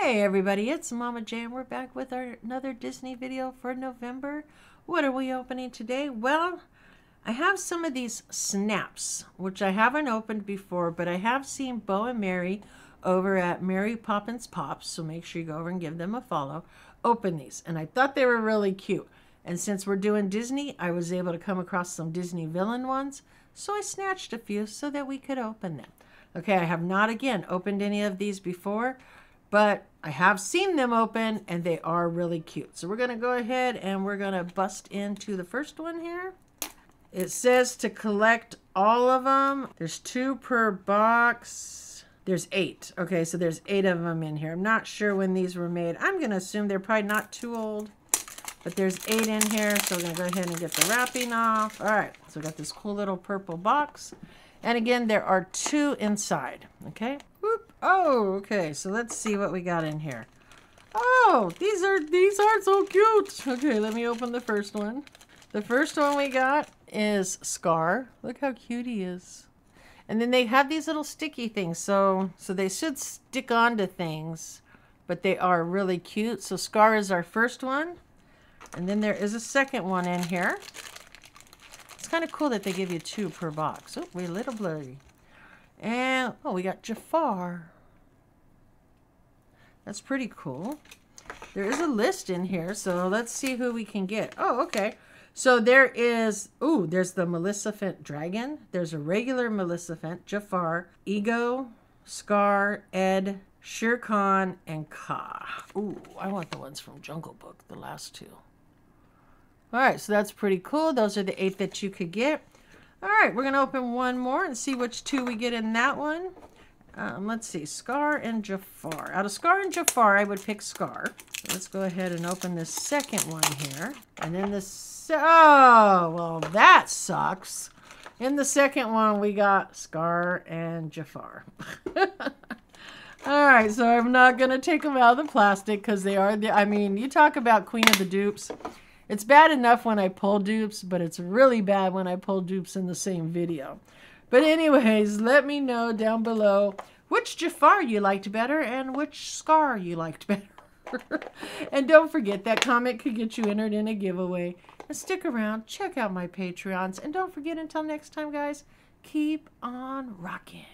Hey everybody, it's Mama J and we're back with our another Disney video for November. What are we opening today? Well, I have some of these snaps, which I haven't opened before, but I have seen Bo and Mary over at Mary Poppins Pops, so make sure you go over and give them a follow, open these. And I thought they were really cute. And since we're doing Disney, I was able to come across some Disney villain ones, so I snatched a few so that we could open them. Okay, I have not again opened any of these before, but I have seen them open and they are really cute. So we're going to go ahead and we're going to bust into the first one here. It says to collect all of them. There's two per box. There's eight. Okay, so there's eight of them in here. I'm not sure when these were made. I'm going to assume they're probably not too old. But there's eight in here, so we're going to go ahead and get the wrapping off. All right, so we got this cool little purple box. And again, there are two inside, okay? Oh, okay, so let's see what we got in here. Oh, these are these aren't so cute. Okay, let me open the first one. The first one we got is Scar. Look how cute he is. And then they have these little sticky things, so so they should stick onto things, but they are really cute. So Scar is our first one. And then there is a second one in here. It's kind of cool that they give you two per box. Oh, we're a little blurry. And, oh, we got Jafar. That's pretty cool. There is a list in here, so let's see who we can get. Oh, okay. So there is, ooh, there's the Maleficent Dragon. There's a regular Maleficent, Jafar, Iago, Scar, Ed, Shere Khan, and Kaa. Ooh, I want the ones from Jungle Book, the last two. All right, so that's pretty cool. Those are the eight that you could get. All right, we're going to open one more and see which two we get in that one. Um, let's see, Scar and Jafar. Out of Scar and Jafar, I would pick Scar. Let's go ahead and open the second one here. And then this, oh, well, that sucks. In the second one, we got Scar and Jafar. All right, so I'm not going to take them out of the plastic because they are, the, I mean, you talk about Queen of the Dupes. It's bad enough when I pull dupes, but it's really bad when I pull dupes in the same video. But anyways, let me know down below which Jafar you liked better and which Scar you liked better. and don't forget that comment could get you entered in a giveaway. And stick around, check out my Patreons, and don't forget until next time, guys, keep on rocking.